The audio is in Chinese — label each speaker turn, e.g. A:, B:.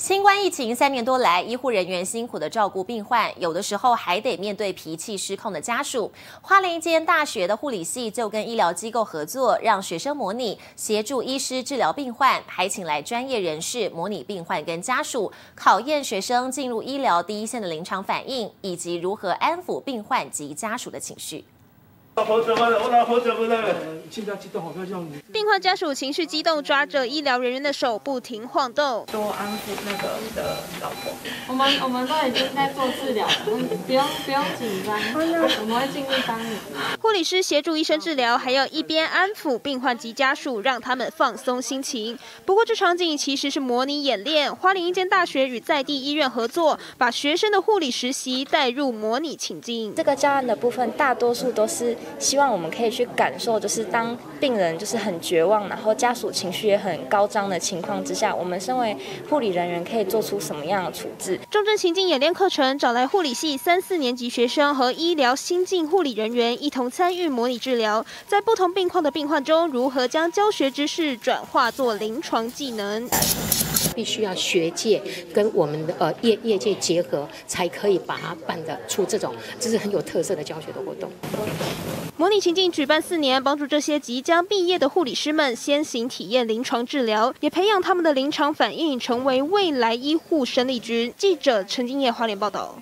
A: 新冠疫情三年多来，医护人员辛苦的照顾病患，有的时候还得面对脾气失控的家属。花莲一间大学的护理系就跟医疗机构合作，让学生模拟协助医师治疗病患，还请来专业人士模拟病患跟家属，考验学生进入医疗第一线的临场反应，以及如何安抚病患及家属的情绪。
B: 老婆怎么了？我老婆怎么了？
C: 现在激动，好像像你。
D: 病患家属情绪激动，抓着医疗人员的手不停晃动。
E: 多安抚那个的老婆。我们我们都已经在做治疗了，不用不用紧张，我们会尽力帮你。
D: 护理师协助医生治疗，还要一边安抚病患及家属，让他们放松心情。不过这场景其实是模拟演练。花莲一间大学与在地医院合作，把学生的护理实习带入模拟情境。
F: 这个教案的部分，大多数都是。希望我们可以去感受，就是当病人就是很绝望，然后家属情绪也很高涨的情况之下，我们身为护理人员可以做出什么样的处置？
D: 重症情境演练课程找来护理系三四年级学生和医疗新进护理人员一同参与模拟治疗，在不同病况的病患中，如何将教学知识转化作临床技能？
G: 必须要学界跟我们的呃业业界结合，才可以把它办得出这种，这是很有特色的教学的活动。
D: 模拟情境举办四年，帮助这些即将毕业的护理师们先行体验临床治疗，也培养他们的临床反应，成为未来医护生力军。记者陈金叶花莲报道。